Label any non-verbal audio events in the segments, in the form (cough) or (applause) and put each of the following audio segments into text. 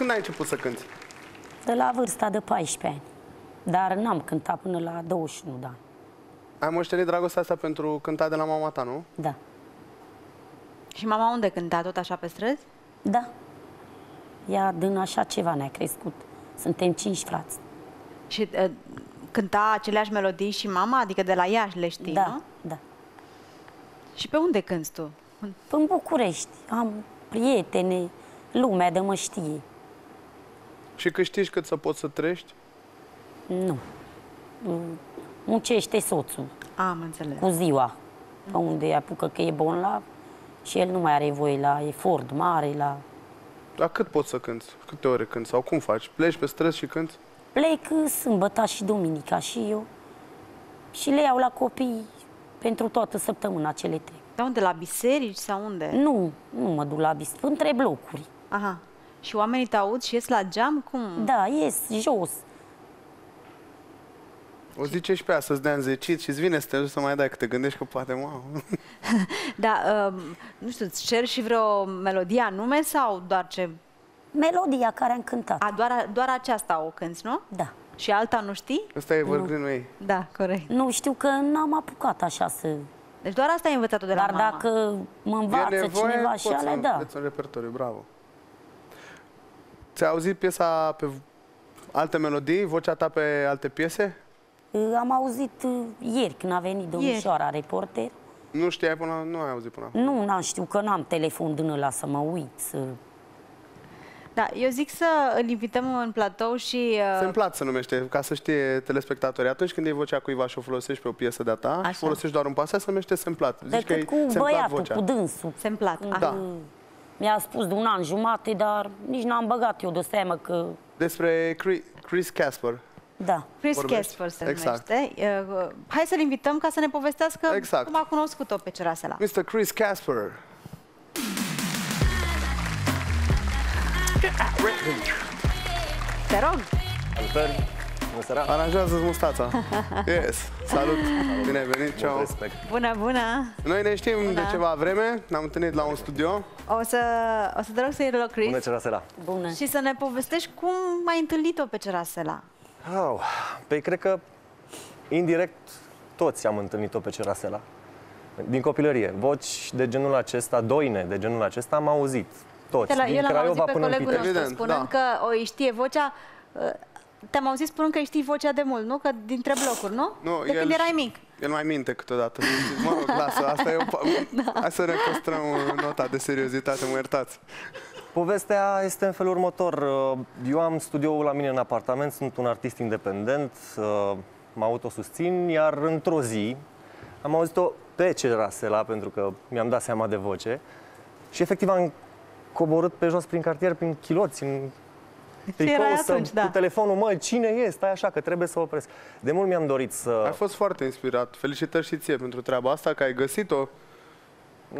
când ai început să cânti? De la vârsta de 14 ani. Dar n-am cântat până la 21 de ani. Ai moștenit dragostea asta pentru cântat de la mama ta, nu? Da. Și mama unde cânta? Tot așa pe străzi? Da. Ea din așa ceva ne-a crescut. Suntem cinci frați. Și uh, cânta aceleași melodii și mama? Adică de la Iași le știi, da, nu? da. Și pe unde cânti tu? În București. Am prietene, lumea de mă știe. Și câștigi cât să poți să trăiești? Nu. Mm, Muncește soțul Am înțeles. cu ziua. Pe unde apucă că e bolnav și el nu mai are voie la efort mare, la... Dar cât poți să cânti? Câte ore cânti? Sau cum faci? Pleci pe străzi și cânti? Plec sâmbătă și duminica și eu și le iau la copii pentru toată săptămâna ce le trec. Dar unde? La biserici sau unde? Nu, nu mă duc la bis, între blocuri. Aha. Și oamenii te aud și ies la geam? Cum? Da, ies jos. O zice și pe aia să-ți dea înzecit și îți vine să te duci să mai dai, că te gândești că poate, wow. (laughs) Da, uh, nu știu, îți cer și vreo melodie anume sau doar ce? Melodia care am cântat. A, doar, doar aceasta o cânti, nu? Da. Și alta nu știi? Ăsta e evergreen ei. Da, corect. Nu știu că n-am apucat așa să... Deci doar asta ai învățat-o de la Dar mama. dacă mă învață cineva și poți să ale, da. înveți în repertoriu, bravo. Ți-ai auzit piesa pe alte melodii, vocea ta pe alte piese? Am auzit uh, ieri când a venit domnișoara reporter. Nu știai până, nu ai auzit până acum. Nu, n-am știu că n-am telefon din ăla să mă uit. Să... Da, eu zic să îl invităm în platou și... Uh, Semplat se numește, ca să știe telespectatorii. Atunci când e vocea cuiva și o folosești pe o piesă de-a ta Așa. și folosești doar un pasaj, se numește semplat. Zici că Decât e cu semplat băiatul, vocea. cu dânsul. Semplat. Când, Da. Uh, Mi-a spus de un an jumate, dar nici n-am băgat eu de seamă că... Despre Chri- Chris Casper. Da. Chris vorbești. Casper se Exact. numește. Uh, hai să-l invităm ca să ne povestească Exact. cum a cunoscut-o pe Cerasela. Mr. Chris Casper. Te rog! Salutări! Bună seara! Aranjează-ți mustața. (laughs) Yes. Salut. Bine ai venit. Ciao. Mult respect. Bună, bună! Noi ne știm Bună. de ceva vreme. Ne-am întâlnit la un studio. O să, o să te rog să-i rog, Chris, Bună seara, seara! Bună. și să ne povestești cum ai întâlnit-o pe Cerasela. Oh, păi cred că indirect toți am întâlnit-o pe Cerasela. Din copilărie. Voci de genul acesta, doine de genul acesta am auzit. Toți. De la, din eu l-am auzit Craiova pe până în colegul Pitești. nostru Evident, spunând da. că o îi știe vocea. Uh, Te-am auzit spunând că îi știi vocea de mult, nu? Că dintre blocuri, nu? Nu, de când erai mic. El mai minte câteodată. Mă rog, lasă, asta e o... Da. Hai să ne păstrăm nota de seriozitate, mă iertați. Povestea este în felul următor. Eu am studioul la mine în apartament, sunt un artist independent, mă autosusțin, iar într-o zi am auzit-o pe Cerasela, pentru că mi-am dat seama de voce, și efectiv am coborât pe jos prin cartier, prin chiloți, în tricou, erai să, atunci, da. cu telefonul, mă, cine e? Stai așa, că trebuie să opresc. De mult mi-am dorit să... Ai fost foarte inspirat. Felicitări și ție pentru treaba asta, că ai găsit-o.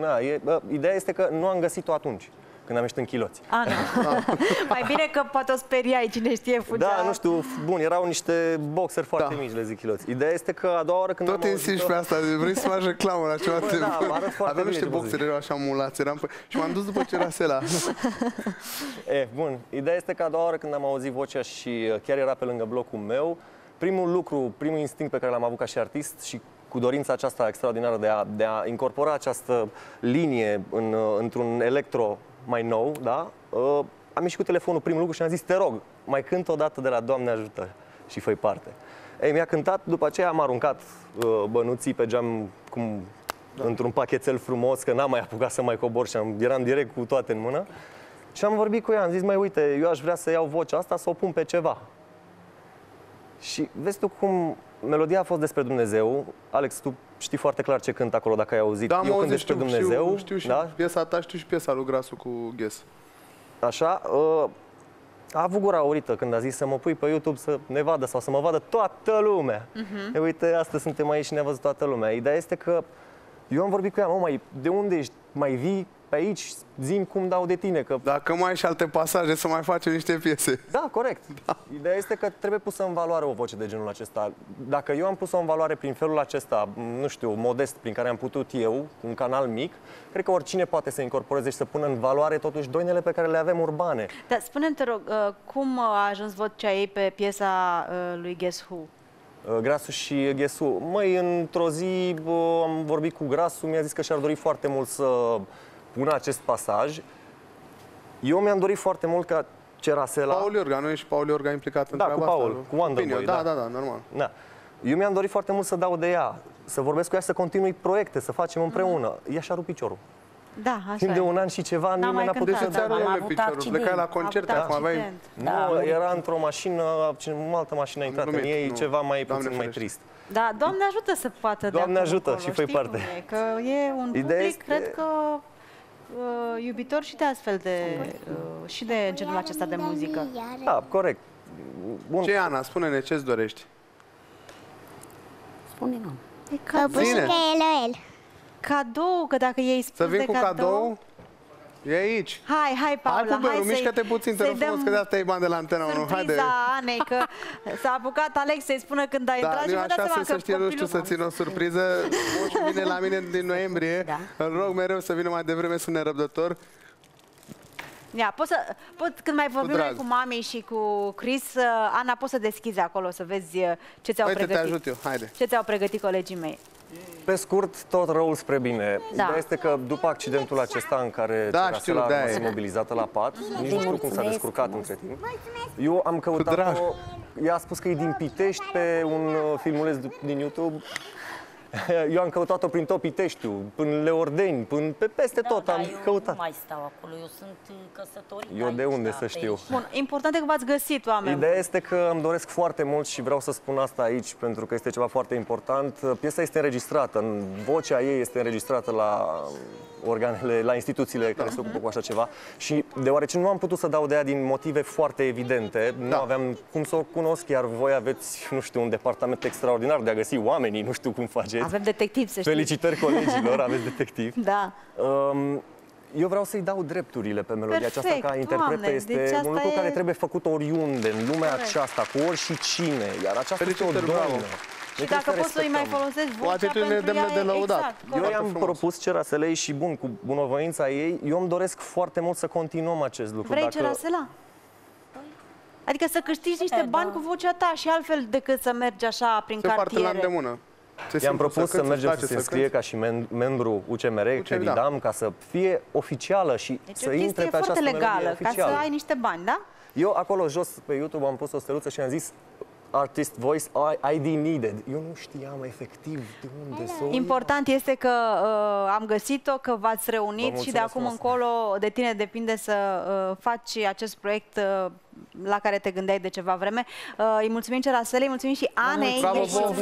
Da, e, bă, ideea este că nu am găsit-o atunci, când am ieșit în chiloți. A, nu. (laughs) Mai bine că poate o speriai, cine știe, fugea. Da, nu știu, bun, erau niște boxeri foarte Da. mici, le zic chiloți. Ideea este că a doua oară când Tot am insisti pe auzit-o- asta, vrei să faci reclamă la ceva Bă, de- da, arăt foarte Aveam bine niște ce vă zic. boxeri erau așa mulați, eram pe... și m-am dus după Cerasela. (laughs) E, bun, ideea este că a doua oară când am auzit vocea și uh, chiar era pe lângă blocul meu, primul lucru, primul instinct pe care l-am avut ca și artist și cu dorința aceasta extraordinară de a, de a incorpora această linie în, uh, într-un electro mai nou, da? Uh, am ieșit cu telefonul primul lucru și am zis, te rog, mai cânt o dată de la Doamne ajută și făi parte. Ei, mi-a cântat, după aceea am aruncat uh, bănuții pe geam cum, într-un pachetel frumos, că n-am mai apucat să mai cobor și am, eram direct cu toate în mână. Și am vorbit cu ea, am zis, mai uite, eu aș vrea să iau vocea asta, să o pun pe ceva. Și vezi tu cum melodia a fost despre Dumnezeu. Alex, tu știi foarte clar ce cânt acolo, dacă ai auzit. Da, am eu cânt auzit, despre știu, Dumnezeu. știu, știu și da? piesa ta, știu și piesa lui Grasu cu Ghes. Așa, uh, a avut gura aurită când a zis să mă pui pe YouTube să ne vadă sau să mă vadă toată lumea. Mhm. E, uite, astăzi suntem aici și ne-a văzut toată lumea. Ideea este că eu am vorbit cu ea, mă, mai, de unde ești? Mai vii pe aici, zim cum dau de tine, că Dacă mai ai și alte pasaje, să mai facem niște piese. Da, corect. Ideea este că trebuie pusă în valoare o voce de genul acesta. Dacă eu am pus-o în valoare prin felul acesta, nu știu, modest, prin care am putut eu, un canal mic, cred că oricine poate să incorporeze și să pună în valoare totuși doinele pe care le avem urbane. Dar spune-mi, te rog, uh, cum a ajuns vocea ei pe piesa uh, lui Guess Who? Uh, Grasu și Ghesu. Măi, într-o zi bă, am vorbit cu Grasu, mi-a zis că și-ar dori foarte mult să pună acest pasaj. Eu mi-am dorit foarte mult ca Cerasela... Paul Iorga, nu e și Paul Iorga implicat în Da, treaba cu Paul, asta? cu Wonderboy, Bine, da, da. da, da, normal. Da. Eu mi-am dorit foarte mult să dau de ea, să vorbesc cu ea, să continui proiecte, să facem împreună. Ea și-a rupt piciorul. Da, așa Timp de e. un an și ceva, nimeni mai n-a putut cântat, să Să-ți da, arăt am ele avut piciorul. accident. Plecai la A concerte, avut acum aveai... accident. Da, nu, am era într-o mașină, o altă mașină a intrat în glumit, ei, nu. ceva mai Doamne puțin mai ferește. trist. Da, Doamne ajută să poată de Doamne acum ajută încolo, și fă-i știi parte. cum e, Că e un Ideea public, este- cred că uh, iubitor și de astfel de, uh, și de genul acesta de muzică. Da, corect. Bun, Ce, Ana, spune-ne ce-ți dorești? Spune, mă. E cadou, Zine. Că e la el. cadou, că dacă ei spus Să vin de cu cadou? E aici. Hai, hai, Paula, Hai cu Beru, să-i- mișcă-te puțin, te să-i rog frumos, dăm că de asta e bani de la antena 1. Haide. Surpriza Anei, că s-a apucat Alex să-i spună când a Da, intrat și nu vă dați așa seama să că știe, nu știu copilul... să țin o surpriză. Moșul vine la mine din noiembrie. Da. Îl rog mereu să vină mai devreme, sunt nerăbdător. Ia, poți să, pot, când mai vorbim drag. noi cu mami și cu Chris, uh, Ana, poți să deschizi acolo să vezi uh, ce ți-au Uite, te pregătit. ajut eu, haide. Ce ți-au pregătit colegii mei. Pe scurt, tot răul spre bine. Da. Ideea este că după accidentul acesta în care Da, Terasela știu, a de-aia rămas e. imobilizată la pat, nici nu știu cum s-a mulțumesc descurcat frumos. între timp. Eu am drag. căutat-o, ea a spus că e din Pitești pe un uh, filmuleț din YouTube. (laughs) Eu am căutat-o prin tot Piteștiul, până Leordeni, până pe peste tot da, am eu căutat. nu mai stau acolo, eu sunt uh, căsătorită Eu de aici, unde da, să pe știu? aici. Bun, important e că v-ați găsit, oameni. Ideea este că îmi doresc foarte mult și vreau să spun asta aici pentru că este ceva foarte important. Piesa este înregistrată, vocea ei este înregistrată la organele, la instituțiile care se ocupă cu așa ceva și deoarece nu am putut să dau de ea din motive foarte evidente, nu Da. aveam cum să o cunosc, iar voi aveți, nu știu, un departament extraordinar de a găsi oamenii, nu știu cum faceți. Avem detectiv, să știți. Felicitări colegilor, (laughs) aveți detectiv. Da. Um, eu vreau să-i dau drepturile pe melodia Perfect, aceasta ca interpretă. Doamne, este deci asta un lucru e- care trebuie făcut oriunde, în lumea Corect. aceasta, cu ori și cine. Iar aceasta este o Felicitări, doină. bravo. Noi Și dacă trebuie poți să să-i mai respectăm. folosești O vocea atitudine pentru demnă ea, de lăudat. Exact, Eu Eu corect. i-am frumos. propus Ceraselei și bun, cu bunăvoința ei, eu îmi doresc foarte mult să continuăm acest lucru. Vrei Dacă- cerasela? Adică să câștigi niște da. bani cu vocea ta și altfel decât să mergi așa prin Se foarte la cartiere. îndemână. Ce I-am simplu, propus să, cânti, mergem îți să place se înscrie cânti. ca și men- membru UCMR, Credidam, ca să fie oficială și Deci să o intre chestie pe această foarte melodie legală, ca oficială. să ai niște bani, da? Eu acolo jos pe YouTube am pus o steluță și am zis Artist Voice ID Needed. Eu nu știam efectiv de unde să o Important este că uh, am găsit-o, că v-ați reunit Vă și de mulțumesc acum frumos. încolo de tine depinde să uh, faci acest proiect uh, la care te gândeai de ceva vreme. Uh, îi mulțumim Ceraselei, mulțumim și Anei. Bravo, Deci, vouă,